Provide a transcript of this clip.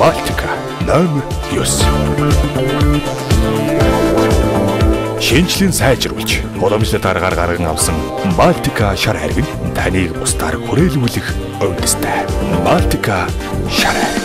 Балтика номер 9. Шинжлэн сайжруулж, уламжлалт аргаар гарган авсан Балтика шар хариг нь таныг бусдаар хүрээлүүлэх үндэстэй. Балтика шар хариг.